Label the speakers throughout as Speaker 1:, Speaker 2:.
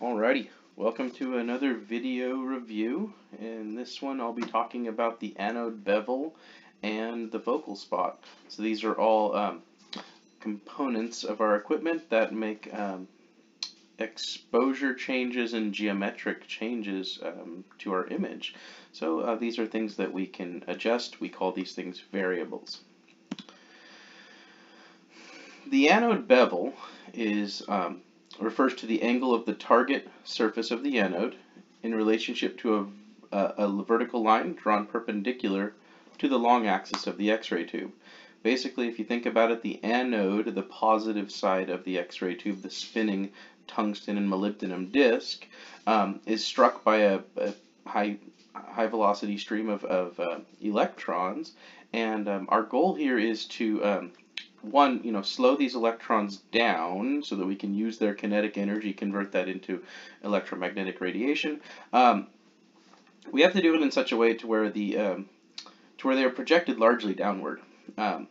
Speaker 1: Alrighty, welcome to another video review. In this one I'll be talking about the anode bevel and the focal spot. So these are all um, components of our equipment that make um, exposure changes and geometric changes um, to our image. So uh, these are things that we can adjust. We call these things variables. The anode bevel is um, refers to the angle of the target surface of the anode in relationship to a, a, a vertical line drawn perpendicular to the long axis of the X-ray tube. Basically, if you think about it, the anode, the positive side of the X-ray tube, the spinning tungsten and molybdenum disk, um, is struck by a, a, high high velocity stream of, of uh, electrons, and um, our goal here is to um, one, you know, slow these electrons down so that we can use their kinetic energy, convert that into electromagnetic radiation. Um, we have to do it in such a way to where the um, to where they are projected largely downward. Um,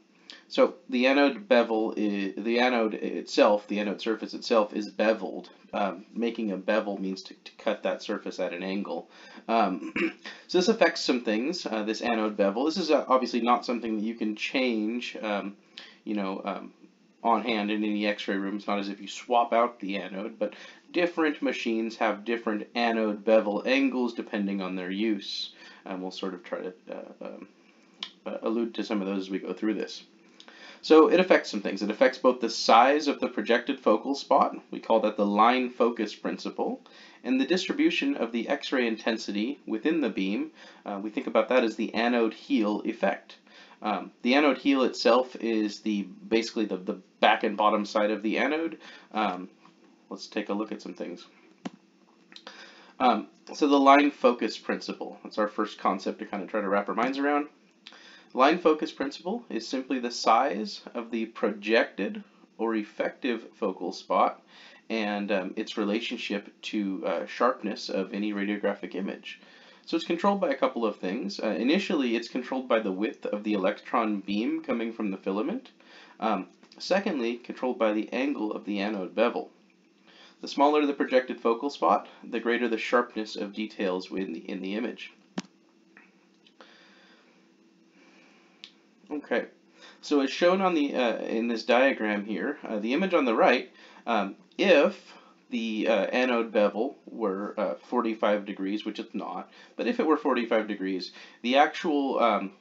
Speaker 1: so the anode bevel, is, the anode itself, the anode surface itself is beveled. Um, making a bevel means to, to, cut that surface at an angle. Um, so this affects some things, uh, this anode bevel. This is uh, obviously not something that you can change um, you know, um, on hand in any x-ray room. It's not as if you swap out the anode, but different machines have different anode bevel angles depending on their use. And we'll sort of try to uh, um, uh, allude to some of those as we go through this. So it affects some things. It affects both the size of the projected focal spot, we call that the line focus principle, and the distribution of the X-ray intensity within the beam. Uh, we think about that as the anode heel effect. Um, the anode heel itself is the basically the, the back and bottom side of the anode. Um, let's take a look at some things. Um, so the line focus principle, that's our first concept to kind of try to wrap our minds around. Line focus principle is simply the size of the projected or effective focal spot and um, its relationship to uh, sharpness of any radiographic image. So it's controlled by a couple of things. Uh, initially, it's controlled by the width of the electron beam coming from the filament. Um, secondly, controlled by the angle of the anode bevel. The smaller the projected focal spot, the greater the sharpness of details in the, in the image. Okay, so as shown on the uh, in this diagram here, uh, the image on the right, um, if the uh, anode bevel were uh, 45 degrees, which it's not, but if it were 45 degrees, the actual um,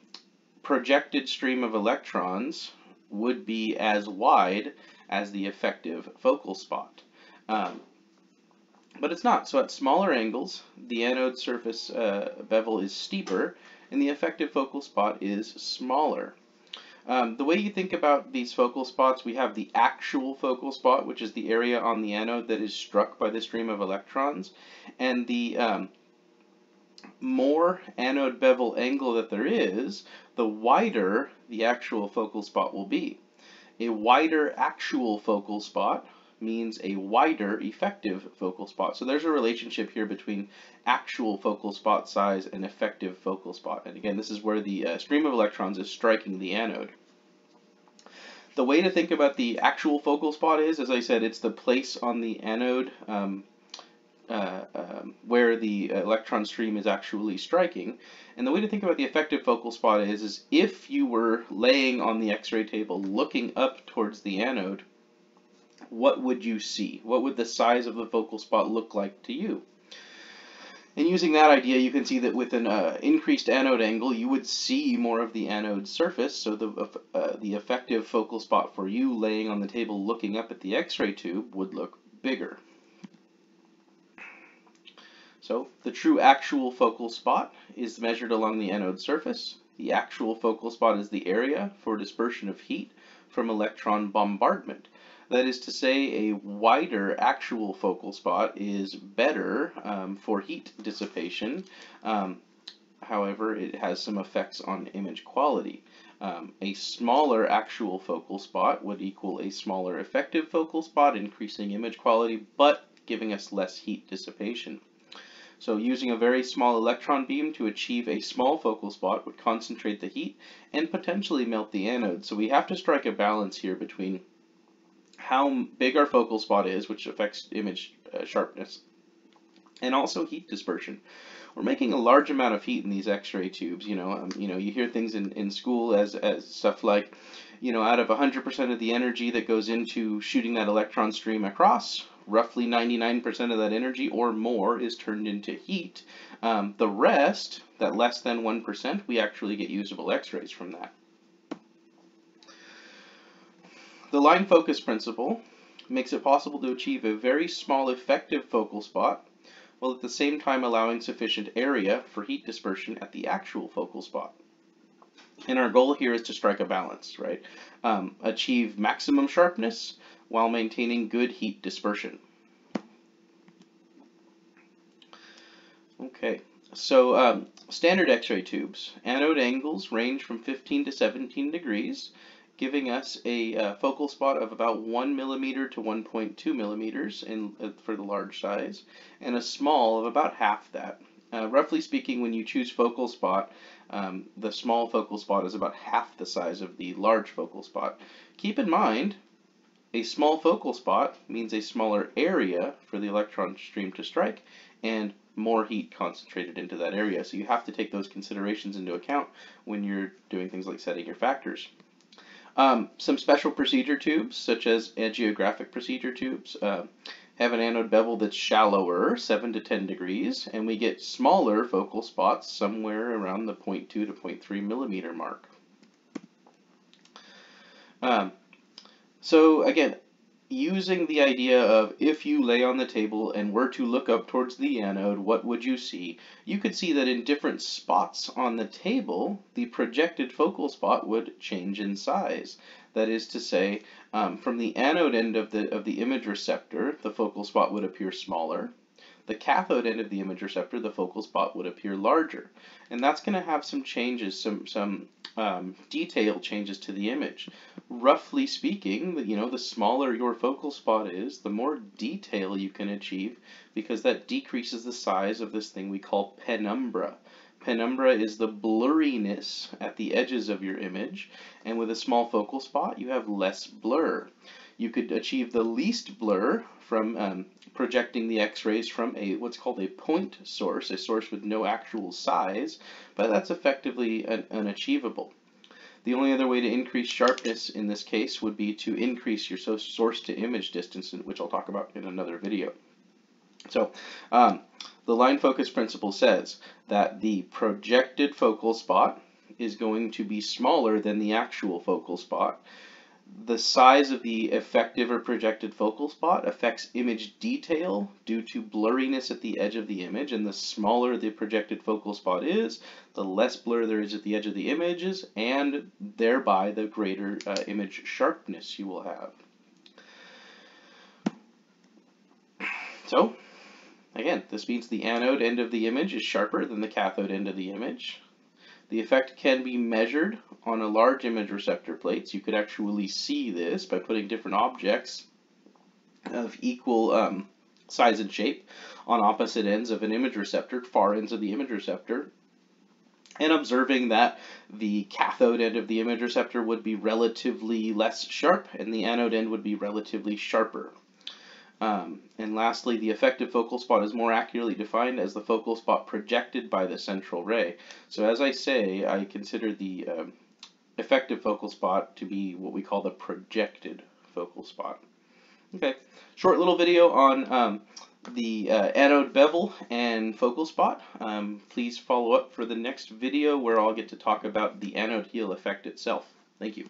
Speaker 1: projected stream of electrons would be as wide as the effective focal spot. Um, but it's not. So at smaller angles, the anode surface uh, bevel is steeper, and the effective focal spot is smaller. Um, the way you think about these focal spots, we have the actual focal spot, which is the area on the anode that is struck by the stream of electrons, and the um, more anode bevel angle that there is, the wider the actual focal spot will be. A wider actual focal spot means a wider effective focal spot. So there's a relationship here between actual focal spot size and effective focal spot. And again, this is where the uh, stream of electrons is striking the anode. The way to think about the actual focal spot is, as I said, it's the place on the anode um, uh, um, where the electron stream is actually striking. And the way to think about the effective focal spot is, is if you were laying on the x-ray table looking up towards the anode, what would you see? What would the size of the focal spot look like to you? And using that idea, you can see that with an uh, increased anode angle, you would see more of the anode surface, so the, uh, the effective focal spot for you laying on the table looking up at the x-ray tube would look bigger. So the true actual focal spot is measured along the anode surface. The actual focal spot is the area for dispersion of heat from electron bombardment. That is to say, a wider actual focal spot is better um, for heat dissipation. Um, however, it has some effects on image quality. Um, a smaller actual focal spot would equal a smaller effective focal spot, increasing image quality, but giving us less heat dissipation. So using a very small electron beam to achieve a small focal spot would concentrate the heat and potentially melt the anode. So we have to strike a balance here between how big our focal spot is, which affects image uh, sharpness, and also heat dispersion. We're making a large amount of heat in these X-ray tubes. You know, um, you know, you hear things in, in school as, as stuff like, you know, out of 100% of the energy that goes into shooting that electron stream across, roughly 99% of that energy or more is turned into heat. Um, the rest, that less than 1%, we actually get usable X-rays from that. The line focus principle makes it possible to achieve a very small effective focal spot while at the same time allowing sufficient area for heat dispersion at the actual focal spot. And our goal here is to strike a balance, right? Um, achieve maximum sharpness while maintaining good heat dispersion. Okay, so um, standard X-ray tubes. Anode angles range from 15 to 17 degrees giving us a uh, focal spot of about 1 millimeter to 1.2 millimeters in, uh, for the large size, and a small of about half that. Uh, roughly speaking, when you choose focal spot, um, the small focal spot is about half the size of the large focal spot. Keep in mind, a small focal spot means a smaller area for the electron stream to strike, and more heat concentrated into that area. So you have to take those considerations into account when you're doing things like setting your factors. Um, some special procedure tubes, such as angiographic procedure tubes, uh, have an anode bevel that's shallower, 7 to 10 degrees, and we get smaller focal spots somewhere around the 0.2 to 0.3 millimeter mark. Um, so again, using the idea of if you lay on the table and were to look up towards the anode, what would you see? You could see that in different spots on the table, the projected focal spot would change in size. That is to say, um, from the anode end of the, of the image receptor, the focal spot would appear smaller the cathode end of the image receptor, the focal spot would appear larger. And that's going to have some changes, some, some um, detail changes to the image. Roughly speaking, you know, the smaller your focal spot is, the more detail you can achieve because that decreases the size of this thing we call penumbra. Penumbra is the blurriness at the edges of your image, and with a small focal spot, you have less blur. You could achieve the least blur from um, projecting the x-rays from a what's called a point source, a source with no actual size, but that's effectively un unachievable. The only other way to increase sharpness in this case would be to increase your source to image distance, which I'll talk about in another video. So um, the line focus principle says that the projected focal spot is going to be smaller than the actual focal spot the size of the effective or projected focal spot affects image detail due to blurriness at the edge of the image, and the smaller the projected focal spot is, the less blur there is at the edge of the images, and thereby the greater uh, image sharpness you will have. So, again, this means the anode end of the image is sharper than the cathode end of the image. The effect can be measured on a large image receptor plates. You could actually see this by putting different objects of equal um, size and shape on opposite ends of an image receptor, far ends of the image receptor, and observing that the cathode end of the image receptor would be relatively less sharp and the anode end would be relatively sharper. Um, and lastly, the effective focal spot is more accurately defined as the focal spot projected by the central ray. So as I say, I consider the um, effective focal spot to be what we call the projected focal spot. Okay, short little video on um, the uh, anode bevel and focal spot. Um, please follow up for the next video where I'll get to talk about the anode heel effect itself. Thank you.